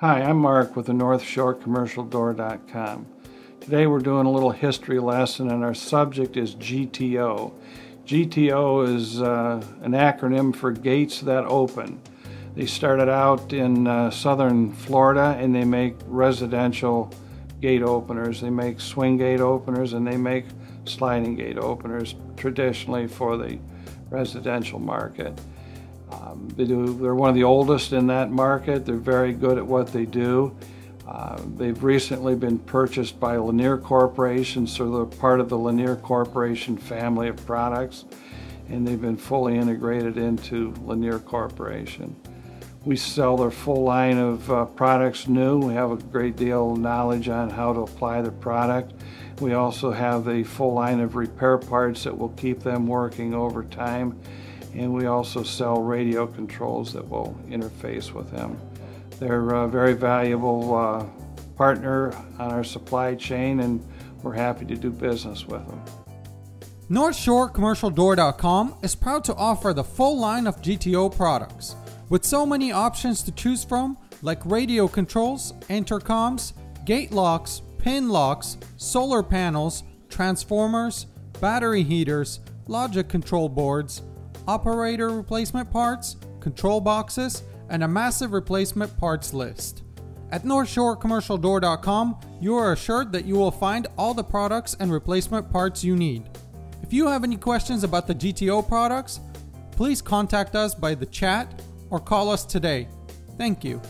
Hi, I'm Mark with the North Shore Commercial Door.com. Today we're doing a little history lesson and our subject is GTO. GTO is uh, an acronym for Gates That Open. They started out in uh, southern Florida and they make residential gate openers. They make swing gate openers and they make sliding gate openers traditionally for the residential market. Um, they do, they're one of the oldest in that market. They're very good at what they do. Uh, they've recently been purchased by Linear Corporation, so they're part of the Linear Corporation family of products, and they've been fully integrated into Linear Corporation. We sell their full line of uh, products new. We have a great deal of knowledge on how to apply the product. We also have a full line of repair parts that will keep them working over time and we also sell radio controls that will interface with them. They're a very valuable uh, partner on our supply chain and we're happy to do business with them. North Shore Commercial Door.com is proud to offer the full line of GTO products. With so many options to choose from, like radio controls, intercoms, gate locks, pin locks, solar panels, transformers, battery heaters, logic control boards, operator replacement parts, control boxes, and a massive replacement parts list. At NorthshoreCommercialDoor.com, you are assured that you will find all the products and replacement parts you need. If you have any questions about the GTO products, please contact us by the chat or call us today. Thank you.